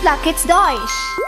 Plug Kids Deutsch.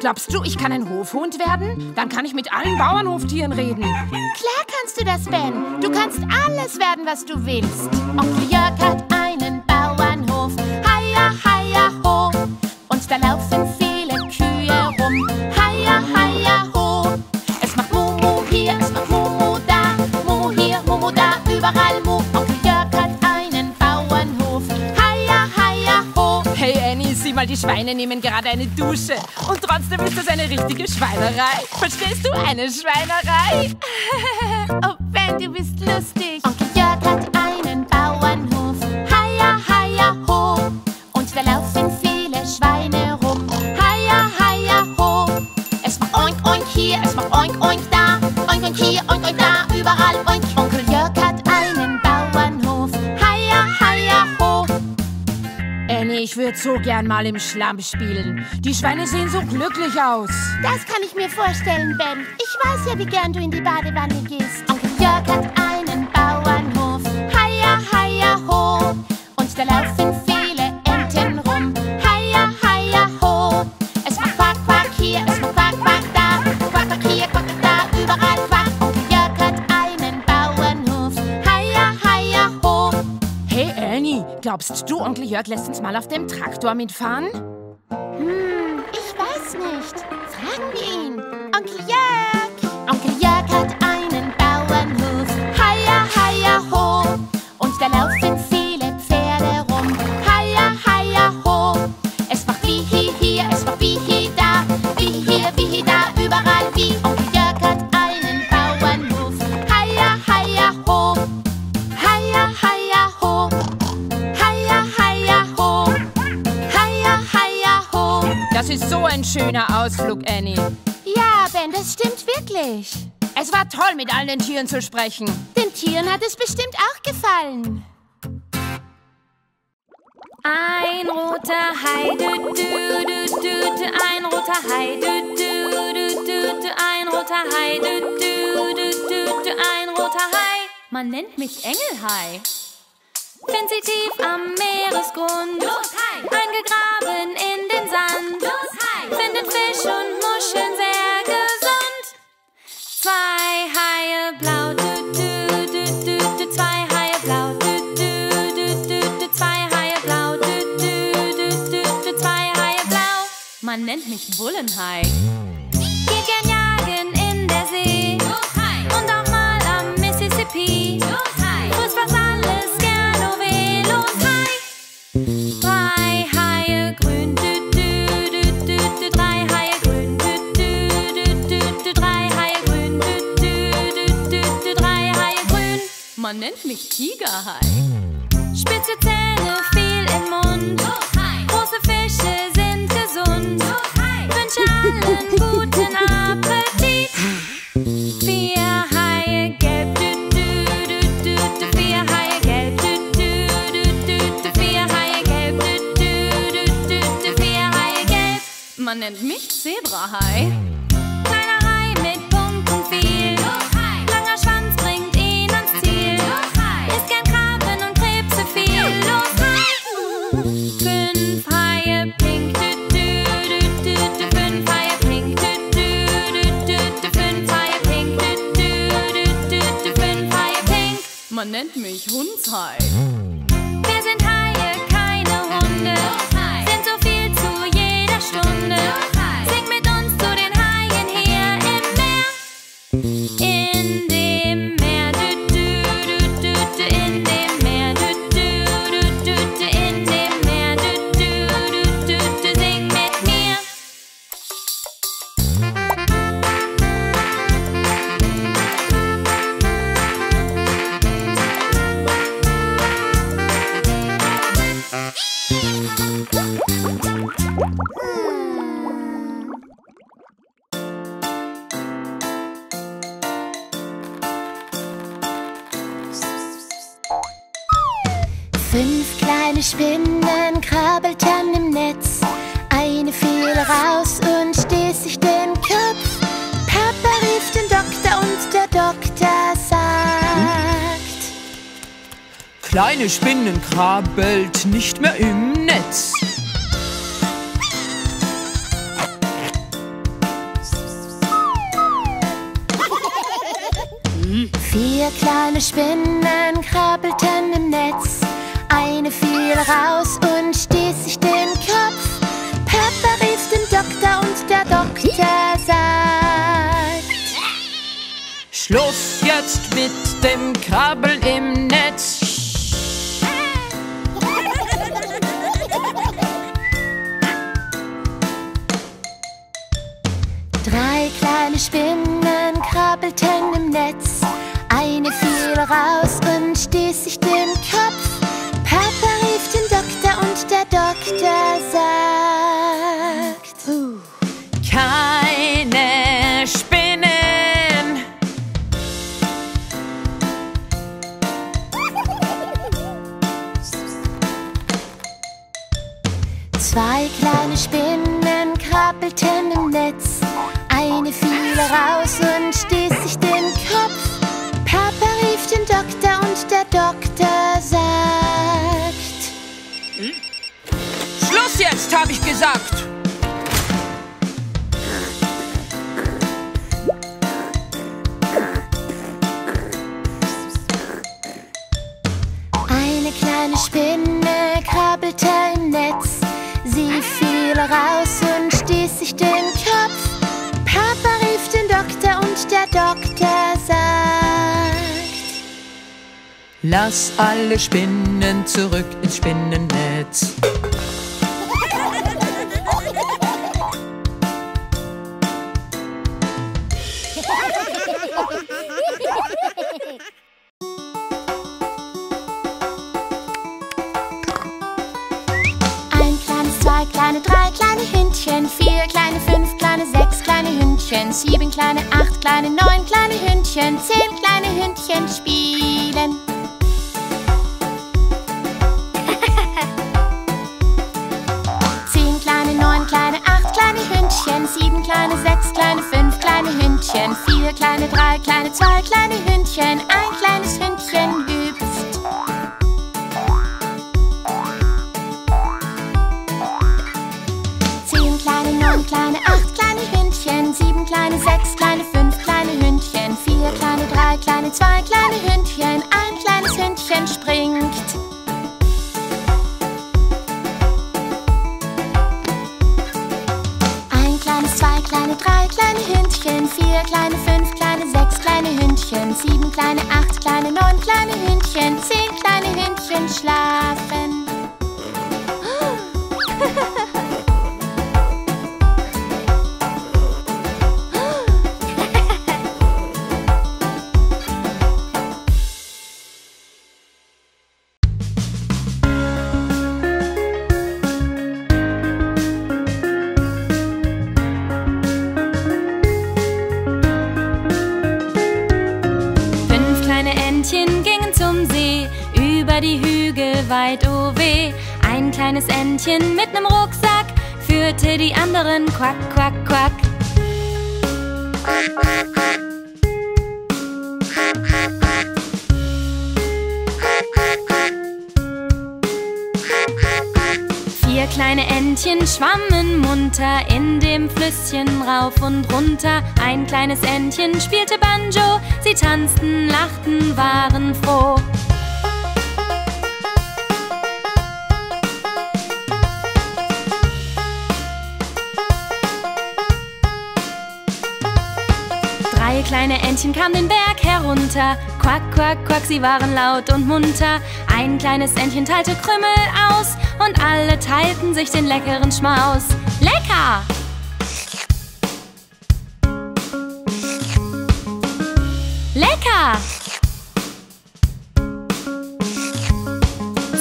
Glaubst du, ich kann ein Hofhund werden? Dann kann ich mit allen Bauernhoftieren reden. Klar kannst du das, Ben. Du kannst alles werden, was du willst. Onkel Jörg hat einen Bauernhof. Heia, heia, ho. Und da laufen Schweine nehmen gerade eine Dusche. Und trotzdem ist das eine richtige Schweinerei. Verstehst du? Eine Schweinerei. oh, Ben, du bist lustig. Onkel Jörg hat einen Bauernhof. Heia, heia, ho. Und da laufen viele Schweine rum. Heia, heia, ho. Es macht oink, oink hier, es macht oink, oink da. Oink, oink hier, oink, oink da, überall ich würde so gern mal im Schlamm spielen. Die Schweine sehen so glücklich aus. Das kann ich mir vorstellen, Ben. Ich weiß ja, wie gern du in die Badewanne gehst. Onkel Jörg hat einen Bauernhof. Heia, heia, ho. Und da laufen glaubst du, Onkel Jörg lässt uns mal auf dem Traktor mitfahren? Hm, ich weiß nicht. Fragen wir ihn. Ein schöner Ausflug, Annie. Ja, Ben, das stimmt wirklich. Es war toll, mit allen den Tieren zu sprechen. Den Tieren hat es bestimmt auch gefallen. Ein roter Hai, dü, dü, dü, dü, ein roter Hai, dü, dü, dü, dü, ein roter Hai, dü, dü, dü, dü, ein roter Hai. Man nennt mich Engelhai. Find sie tief am Meeresgrund, eingegraben in den Sand. Findet Fisch und Muscheln sehr gesund. Zwei Haie blau, dü, dü, dü, dü, dü, zwei Haie blau, dü, dü, dü, dü, dü, zwei Haie blau, dü, dü, dü, dü, dü, zwei Haie blau. Man nennt mich Bullenhai. Geht gern jagen in der See und auch mal am Mississippi. Nennt mich Tigerhai. Spitze Zähne, viel im Mund. Große Fische sind gesund. Wünsche allen guten Appetit. Vier Haie gelb, dü, dü, dü, vier Haie gelb, vier Haie gelb, vier Haie gelb. Man nennt mich Zebrahai. Man nennt mich Hundshai. Wir sind Haie, keine Hunde. Sind so viel zu jeder Stunde. Kleine Spinnen krabbelt nicht mehr im Netz. Vier kleine Spinnen krabbelten im Netz. Eine fiel raus und stieß sich den Kopf. Papa rief den Doktor und der Doktor sagt: Schluss jetzt mit dem Krabbeln im Netz. Spinnen krabbelten im Netz. Eine fiel raus und stieß sich den Kopf. Papa rief den Doktor und der Doktor sagt: Keine Spinnen. Zwei kleine Spinnen krabbelten im Netz. Raus und stieß sich den Kopf. Papa rief den Doktor und der Doktor sagt: Schluss jetzt, habe ich gesagt. Eine kleine Spinne krabbelte im Netz. Sie fiel raus und stieß sich den Doktor sagt: Lass alle Spinnen zurück ins Spinnennetz. Hündchen, zehn kleine Hündchen spielen. Zehn kleine, neun kleine, acht kleine Hündchen, sieben kleine, sechs kleine, fünf kleine Hündchen, vier kleine, drei kleine, zwei kleine Hündchen, ein kleines Hündchen hüpft. Zehn kleine, neun kleine, acht kleine Hündchen, sieben kleine, sechs kleine, zwei kleine Hündchen, ein kleines Hündchen springt. Ein kleines, zwei kleine, drei kleine Hündchen, vier kleine, fünf kleine, sechs kleine Hündchen, sieben kleine, acht kleine, neun kleine Hündchen, zehn kleine Hündchen schlafen. Entchen mit nem Rucksack für hörte die anderen Quack, Quack, Quack. Vier kleine Entchen schwammen munter in dem Flüsschen rauf und runter. Ein kleines Entchen spielte Banjo, sie tanzten, lachten, waren froh. Entchen kamen den Berg herunter. Quack, quack, quack, sie waren laut und munter. Ein kleines Entchen teilte Krümel aus und alle teilten sich den leckeren Schmaus. Lecker! Lecker!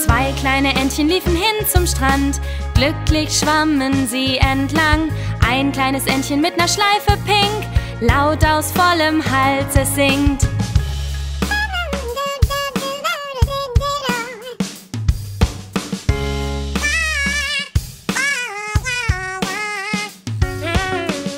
Zwei kleine Entchen liefen hin zum Strand. Glücklich schwammen sie entlang. Ein kleines Entchen mit ner Schleife pink, laut aus vollem Hals es singt.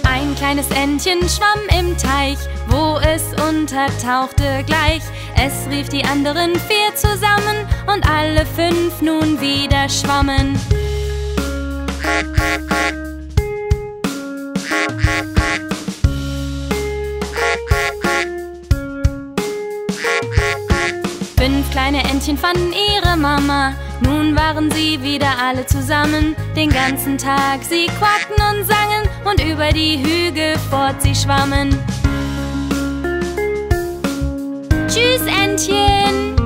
Ein kleines Entchen schwamm im Teich, wo es untertauchte gleich. Es rief die anderen vier zusammen und alle fünf nun wieder schwammen. Entchen fanden ihre Mama. Nun waren sie wieder alle zusammen. Den ganzen Tag sie quakten und sangen und über die Hügel fort sie schwammen. Tschüss, Entchen!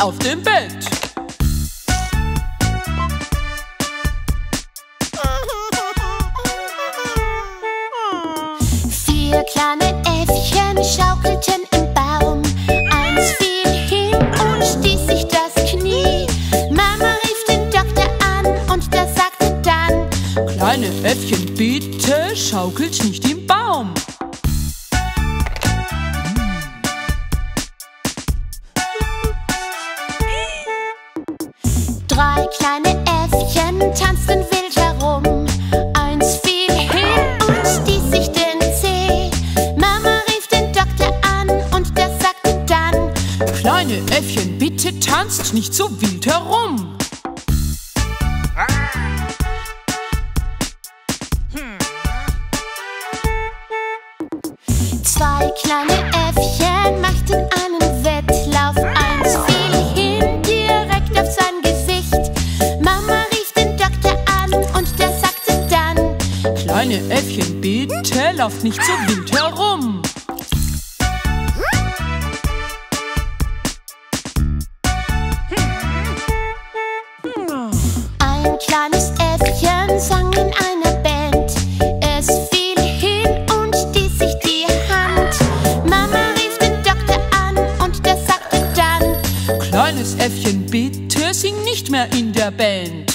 Auf dem Bett. Drei kleine Äffchen tanzten wild herum. Eins fiel hin und stieß sich den Zeh. Mama rief den Doktor an und der sagte dann: Kleine Äffchen, bitte tanzt nicht so wild herum. Lauft nicht so wild herum. Ein kleines Äffchen sang in einer Band. Es fiel hin und stieß sich die Hand. Mama rief den Doktor an und der sagte dann: Kleines Äffchen, bitte sing nicht mehr in der Band.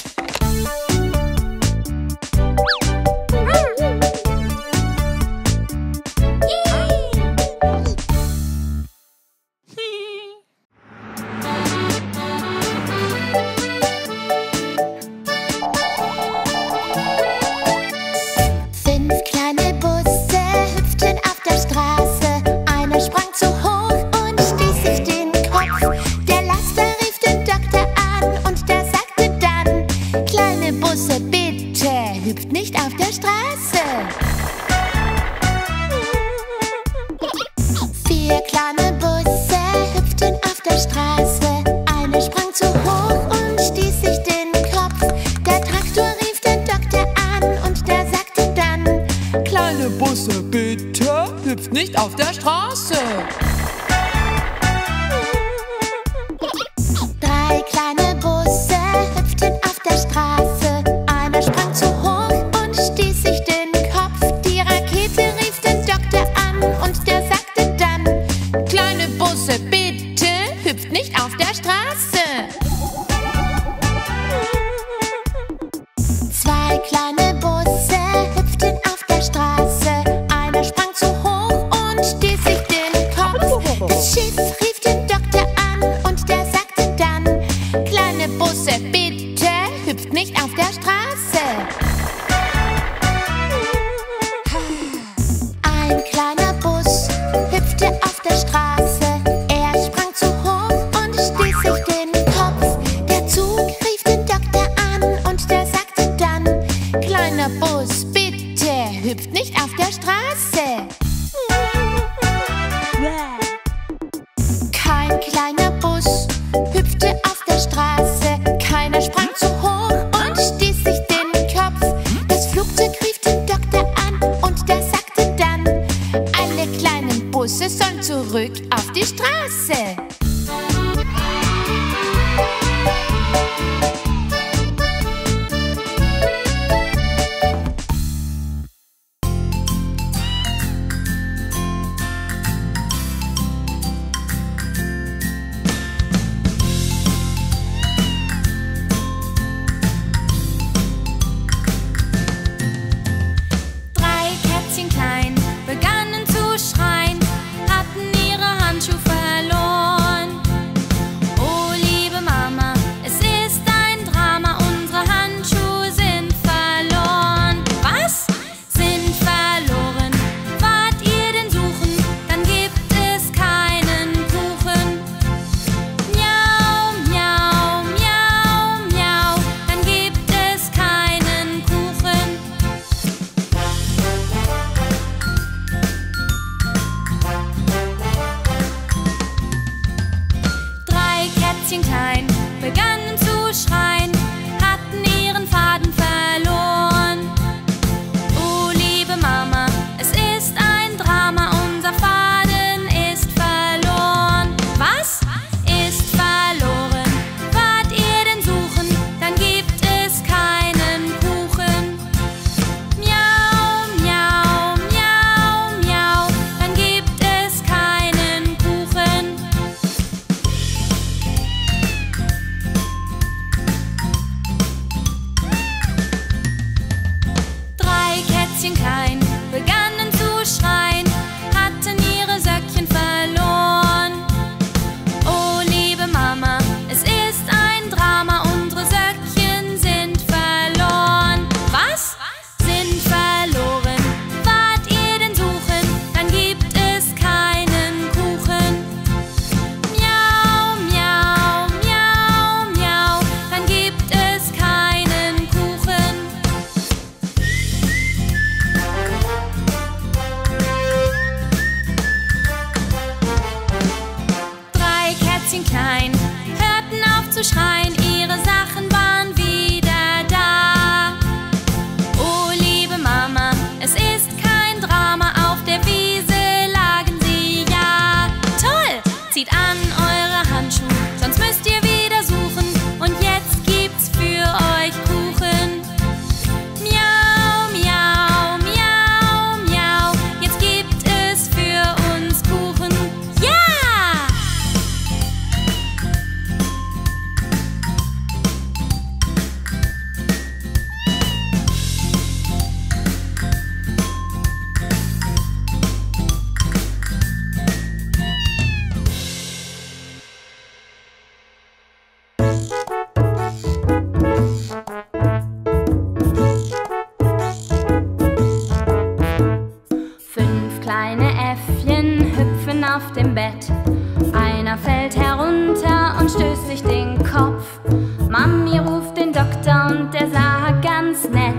Mami ruft den Doktor und der sagt ganz nett: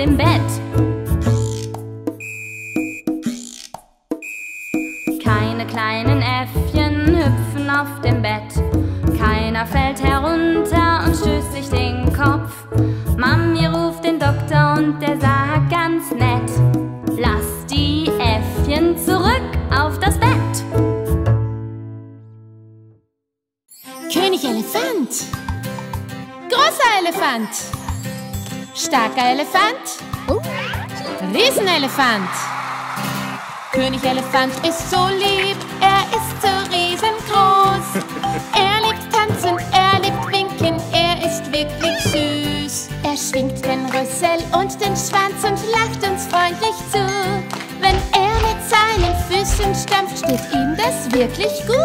in bed. Elefant. König Elefant ist so lieb, er ist so riesengroß. Er liebt tanzen, er liebt winken, er ist wirklich süß. Er schwingt den Rüssel und den Schwanz und lacht uns freundlich zu. Wenn er mit seinen Füßen stampft, steht ihm das wirklich gut.